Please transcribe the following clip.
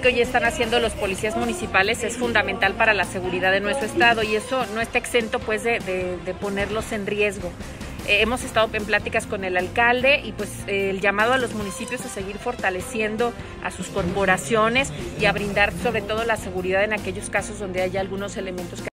que hoy están haciendo los policías municipales es fundamental para la seguridad de nuestro estado y eso no está exento pues de, de ponerlos en riesgo. Eh, hemos estado en pláticas con el alcalde y pues eh, el llamado a los municipios a seguir fortaleciendo a sus corporaciones y a brindar sobre todo la seguridad en aquellos casos donde haya algunos elementos que